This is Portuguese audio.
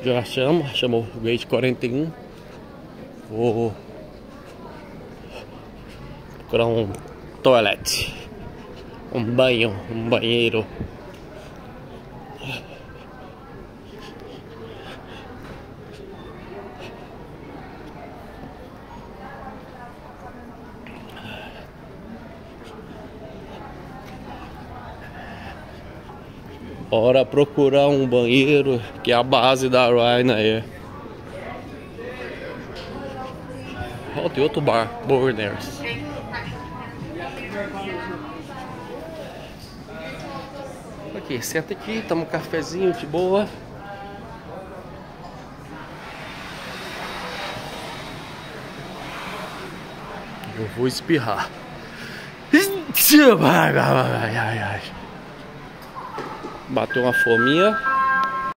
Já chama, chamou o gate 41. Vou procurar um toalete, um banho, um banheiro. Bora procurar um banheiro que é a base da Ryanair. Ó, tem outro bar, Burners. Aqui, senta aqui, toma um cafezinho de boa. Eu vou espirrar. Ai, ai, ai. Bateu uma fominha.